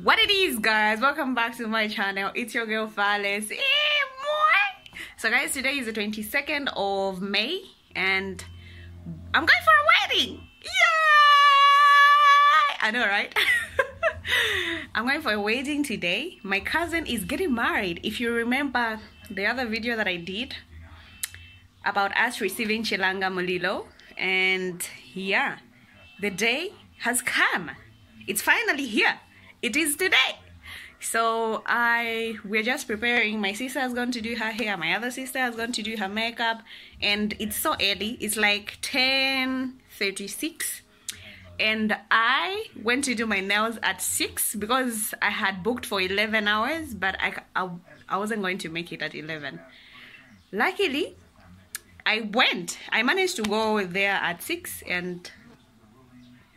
what it is guys? Welcome back to my channel. It's your girl hey, eh, boy. so guys today is the 22nd of May and I'm going for a wedding. Yay! I know right? I'm going for a wedding today. My cousin is getting married. If you remember the other video that I did about us receiving Chilanga Mulilo and yeah the day has come. It's finally here it is today. So i we're just preparing. My sister is going to do her hair. My other sister is going to do her makeup. And it's so early. It's like 10 36 and i went to do my nails at 6 because i had booked for 11 hours but i i, I wasn't going to make it at 11 luckily i went. I managed to go there at 6 and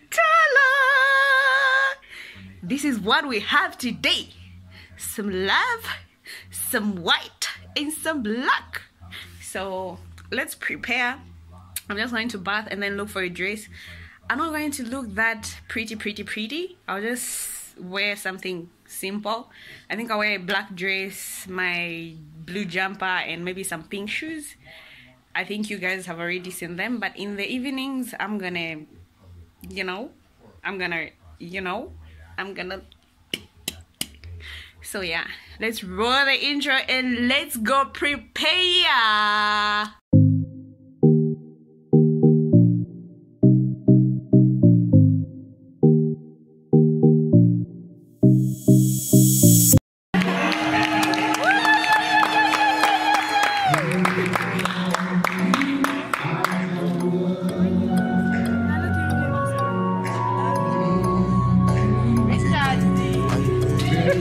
Ta-la! This is what we have today. Some love, some white, and some black. So let's prepare. I'm just going to bath and then look for a dress. I'm not going to look that pretty, pretty, pretty. I'll just wear something simple. I think I'll wear a black dress, my blue jumper, and maybe some pink shoes. I think you guys have already seen them, but in the evenings, I'm gonna you know i'm gonna you know i'm gonna. So yeah let's roll the intro and let's go prepare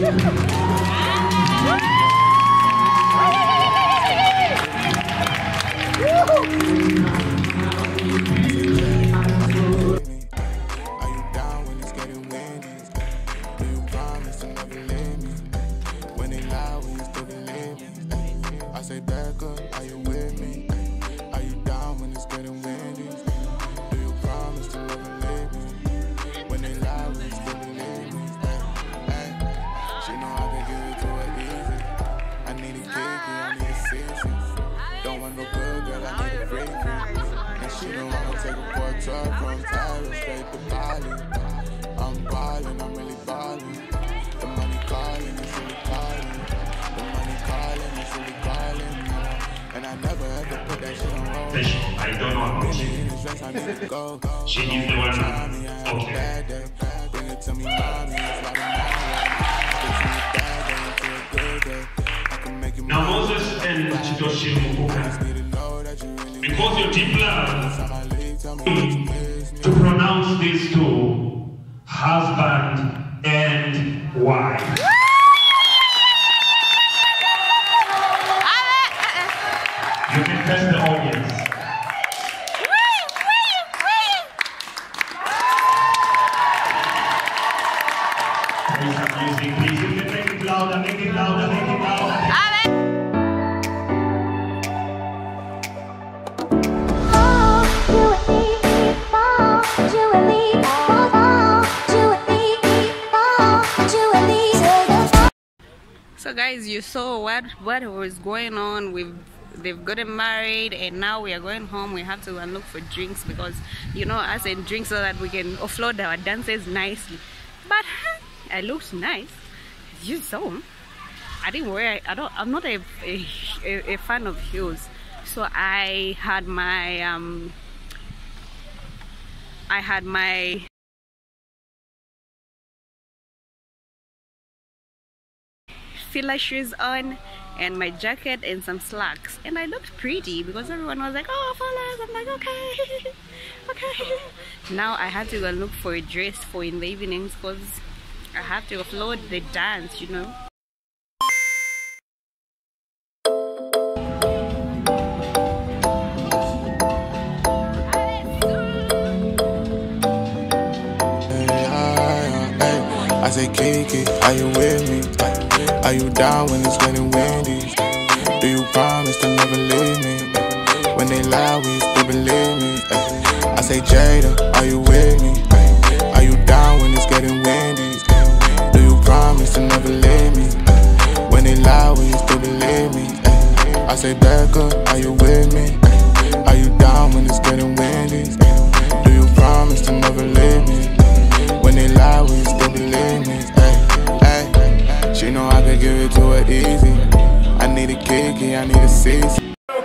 Thank you. Bad day into a good day. I can make you Now mine. Moses and Chidoshi Mukuka, Need to know that you really because your deep love Time I leave, tell you miss me. to pronounce these two, husband So guys you saw what what was going on with they've gotten married and now we are going home. We have to look for drinks because you know us and drinks so that we can offload our dances nicely. But it looks nice you saw. I didn't wear. I don't. I'm not a, a a fan of heels, so I had my um. I had my filler shoes on and my jacket and some slacks and I looked pretty because everyone was like oh fellas I'm like okay okay now I have to go look for a dress for in the evenings because I have to upload the dance you know I say, Kiki, are you with me? Are you down when it's getting windy? Do you promise to never leave me? When they lie, you still believe me? I say, Jada, are you with me? I say back up, are you with me? Are you down when it's getting windy? Do you promise to never leave me? When they lie, will you still believe me? Ay. Ay. She know I could give it to her easy. I need a kicky, I need a season. I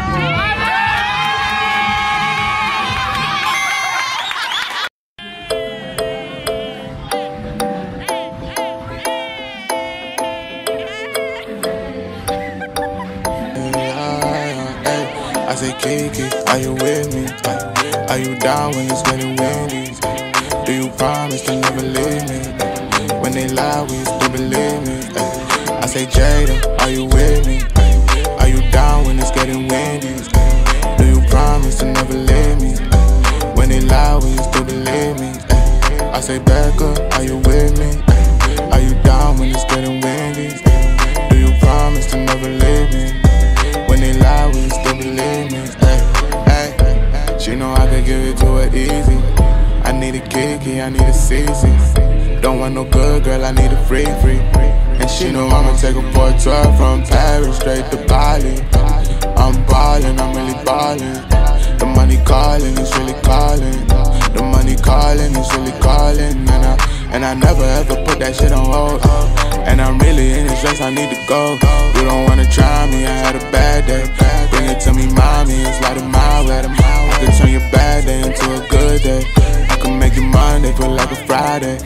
I say, Kiki, are you with me? Are you down when it's getting windy? Do you promise to never leave me? When they lie, you still believe me? I say, Jada, are you with me? Are you down when it's getting windy? Do you promise to never leave me? When they lie, you still believe me? I say, up, are you with me? Are you down when it's getting windy? Do you promise to never leave me? A kiki, I need a CC. Don't want no good girl, I need a free free. And she know I'ma take a port tour from Paris straight to Bali. I'm ballin', I'm really ballin'. The money calling, it's really calling. The money calling, it's really calling. And I, and I never ever put that shit on hold. And I'm really in this dress, I need to go. You don't wanna try me, I had a bad day. Bring it to me, mommy, it's like a mile at I can turn your bad day into a good day. Monday feel like a Friday.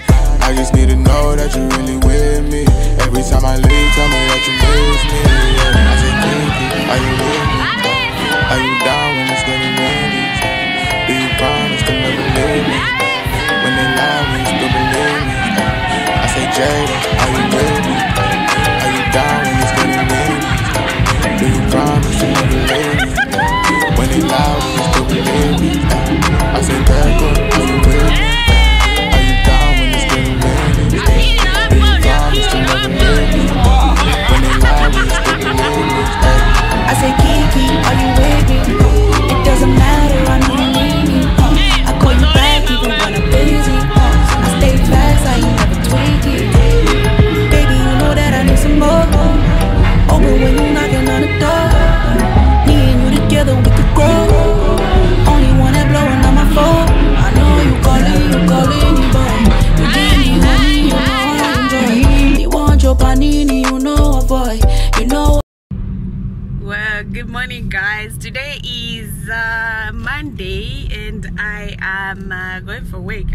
I just need to know that you're really with me. Every time I leave, tell me that you miss me. Yeah. I are you with me? Are you down when it's getting windy? Do you promise to never leave me? When they lie, will you still believe me? I say, Jada, are you with me?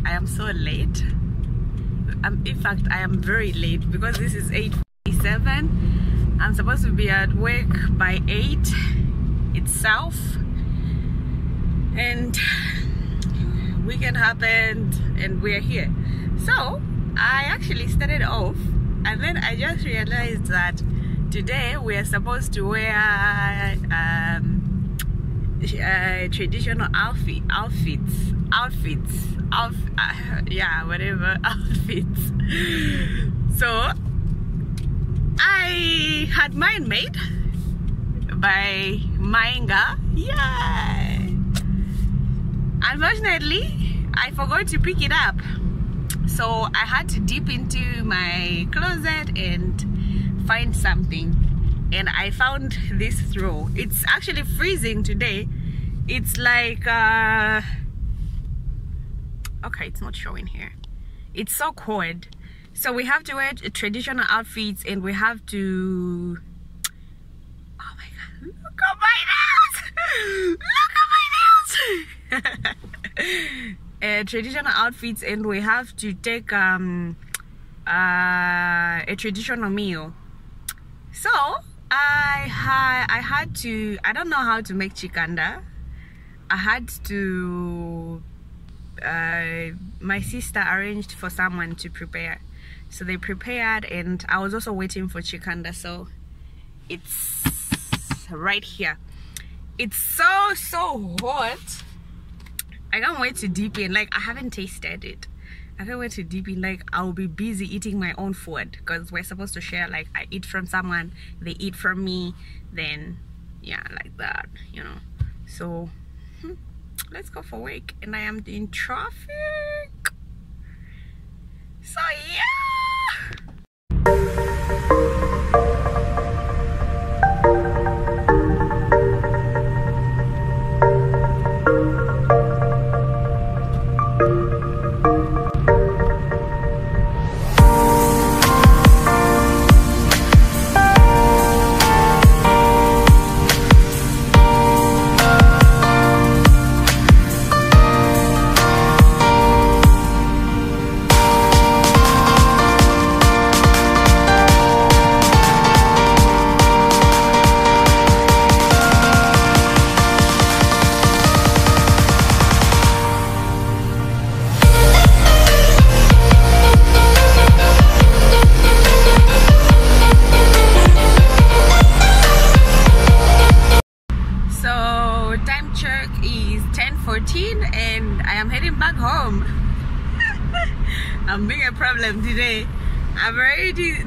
I am so late. Um, in fact, I am very late because this is 8:47. I'm supposed to be at work by 8 itself, and weekend happened, and we're here. So I actually started off, and then I just realized that today we are supposed to wear um, uh, traditional outfit outfits outfits outf uh, yeah whatever outfits so i had mine made by Mainga. Yeah. Unfortunately, I forgot to pick it up. So I had to dip into my closet and find something. And I found this throw. It's actually freezing today. It's like uh okay, it's not showing here. It's so cold. So we have to wear traditional outfits and we have to Oh my god, look at my nails! Look at my nails! uh, traditional outfits and we have to take um, uh, a traditional meal. So I had I had to I don't know how to make chikanda. I had to uh, my sister arranged for someone to prepare. So they prepared and I was also waiting for chikanda so it's right here. It's so so hot. I can't wait to dip in. Like I haven't tasted it. I don't wait to in. Like I'll be busy eating my own food because we're supposed to share. Like I eat from someone, they eat from me. Then yeah, like that, you know. So hmm, let's go for work, and I am in traffic. So yeah.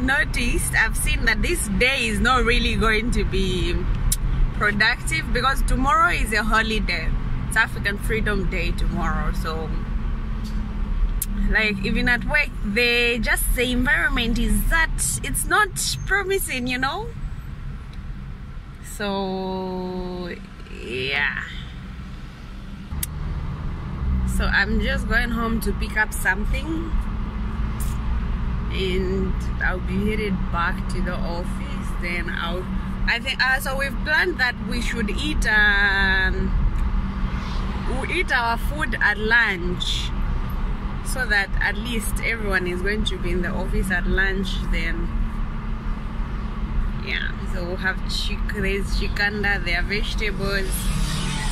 Noticed, I've seen that this day is not really going to be productive because tomorrow is a holiday. It's African Freedom Day tomorrow. So like even at work they just the environment is that it's not promising, you know? so yeah so i'm just going home to pick up something and i'll be headed back to the office then i'll i think uh, so we've planned that we should eat um we'll eat our food at lunch so that at least everyone is going to be in the office at lunch then. Yeah so we'll have chick there's chikanda there are vegetables.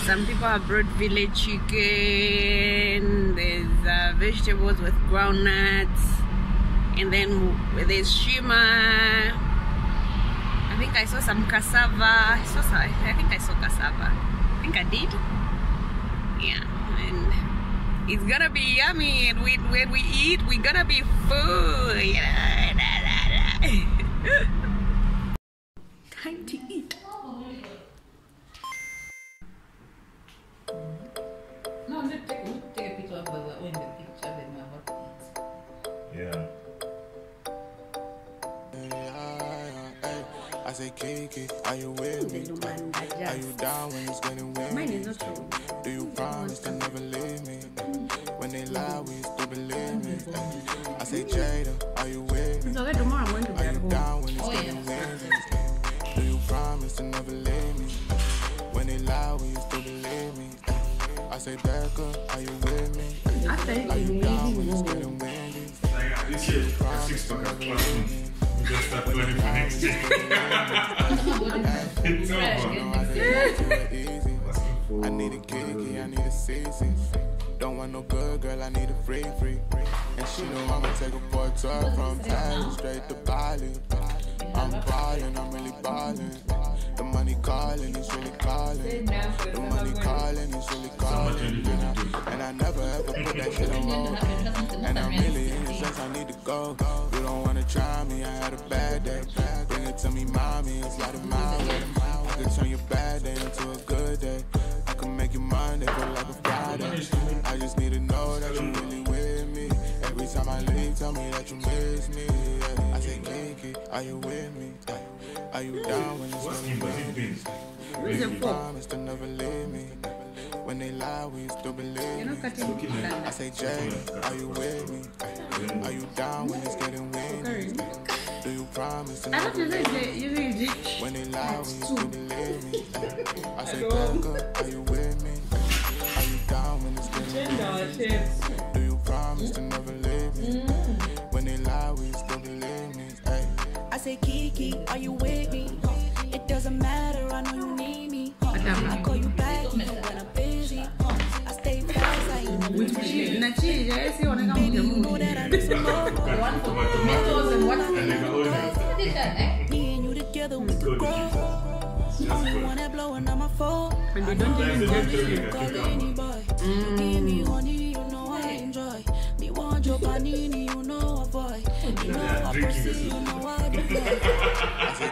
Some people have brought village chicken there's uh, vegetables with groundnuts and then there's nshima i think i saw some cassava. I saw some, i think i saw cassava. I think i did. Yeah and it's gonna be yummy. And we, when we eat we're gonna be full I say, Kiki, are you with me? Are you down when it's getting Mine windy? is not true. Do you promise to never leave me? Mm. When they lie, we still believe me. Mm. I say, Jada, are you with me? It's okay, tomorrow I'm going to be Are at you home. down when it's Oh, getting yeah. Do you promise to never leave me? When they lie, we still believe me. I say, Becca, are you with me? After Are you down when we it's leave getting windy? Like, this year, six pack of plastic. Just start planning for I need a kiki, I need a CC. Don't want no good girl, I need a free free. And she know I'ma take a boy tour from Paris straight to Bali. I'm ballin', I'm really ballin'. The money calling, it's really calling. The money calling, it's really calling. And I never ever put that shit on hold. And I'm really in the sense I need to go, go. You don't wanna try me, I had a bad day. Bring it to me, mommy, it's like a mile. I could turn your bad day into a good day. I can make your Monday feel like a Friday. I just need to know that you really with me. Every time I leave, tell me that you miss me. Yeah. I say, Kiki, are you with me? Are you down when it's What's really in Brazil the promise to never leave me. When they lie, we still believe You're me. not cutting it. I say, Jay, are you with me? Are you down when it's getting windy? Do you promise to I thought never you said you you you- when they lie, we still believe me. I say, Becca, are you with me? Are you down when it's getting Change our shapes. Do you promise to never leave me? When they lie, will you still believe me? Ay. I say, Kiki, are you with me? And they don't even get shit. Call any boy. Give me honey, mm. you know